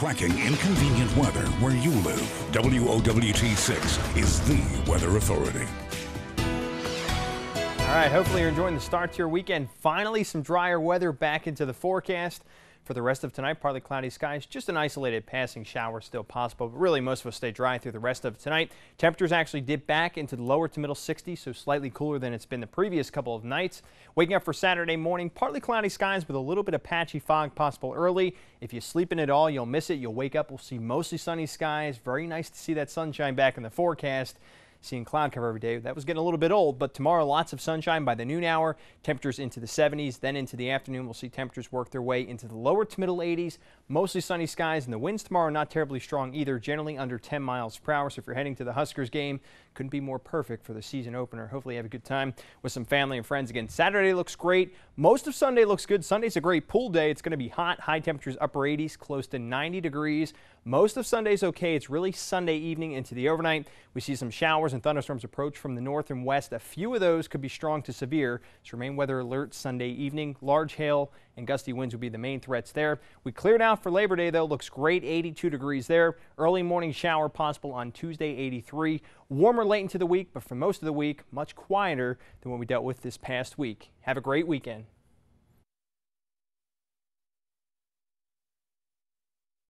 tracking inconvenient weather where you live. WOWT 6 is the weather authority. All right, hopefully you're enjoying the start to your weekend. Finally, some drier weather back into the forecast. For the rest of tonight, partly cloudy skies, just an isolated passing shower still possible, but really most of us stay dry through the rest of tonight. Temperatures actually dip back into the lower to middle 60s, so slightly cooler than it's been the previous couple of nights. Waking up for Saturday morning, partly cloudy skies with a little bit of patchy fog possible early. If you sleep in at all, you'll miss it. You'll wake up, we'll see mostly sunny skies. Very nice to see that sunshine back in the forecast seeing cloud cover every day. That was getting a little bit old, but tomorrow lots of sunshine by the noon hour. Temperatures into the 70s. Then into the afternoon, we'll see temperatures work their way into the lower to middle 80s. Mostly sunny skies, and the winds tomorrow not terribly strong either, generally under 10 miles per hour. So if you're heading to the Huskers game, couldn't be more perfect for the season opener. Hopefully you have a good time with some family and friends again. Saturday looks great. Most of Sunday looks good. Sunday's a great pool day. It's going to be hot, high temperatures upper 80s, close to 90 degrees. Most of Sunday's okay. It's really Sunday evening into the overnight. We see some showers and thunderstorms approach from the north and west. A few of those could be strong to severe. So remain weather alert Sunday evening. Large hail and gusty winds will be the main threats there. We cleared out for Labor Day though. Looks great. 82 degrees there. Early morning shower possible on Tuesday 83. Warmer late into the week, but for most of the week, much quieter than what we dealt with this past week. Have a great weekend.